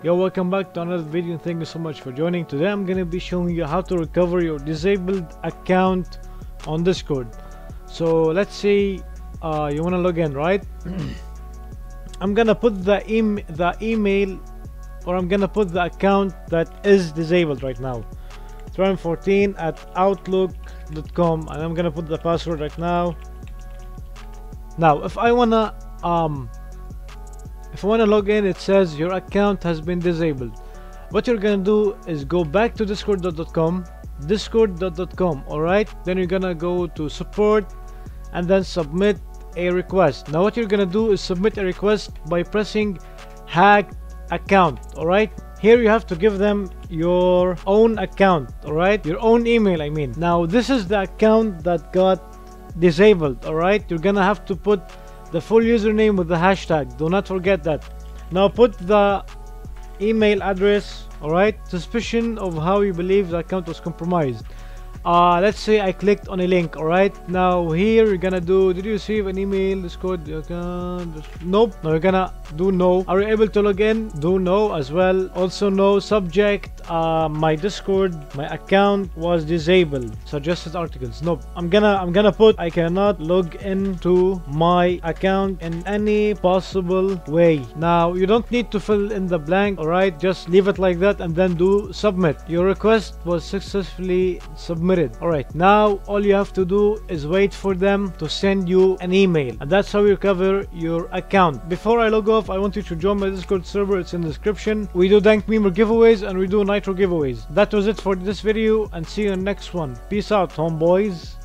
Yo, welcome back to another video and thank you so much for joining. Today I'm gonna be showing you how to recover your disabled account on Discord. So let's say uh, you wanna log in, right? I'm gonna put the, the email or I'm gonna put the account that is disabled right now. Tram14 at outlook.com and I'm gonna put the password right now. Now, if I wanna um, if I want to log in it says your account has been disabled. What you're gonna do is go back to discord.com discord.com alright? Then you're gonna go to support and then submit a request. Now what you're gonna do is submit a request by pressing hack account alright? Here you have to give them your own account alright? Your own email I mean. Now this is the account that got disabled alright? You're gonna have to put the full username with the hashtag. Do not forget that. Now put the email address alright suspicion of how you believe the account was compromised uh let's say i clicked on a link all right now here you're gonna do did you receive an email discord? Account nope. Now you're gonna do no. Are you able to log in? Do no as well. Also no subject uh my discord my account was disabled. Suggested articles nope. I'm gonna i'm gonna put i cannot log into my account in any possible way. Now you don't need to fill in the blank all right just leave it like that and then do submit. Your request was successfully submitted Alright, now all you have to do is wait for them to send you an email. And that's how you recover your account. Before I log off, I want you to join my Discord server. It's in the description. We do Dank Memer giveaways and we do Nitro giveaways. That was it for this video and see you in the next one. Peace out, homeboys.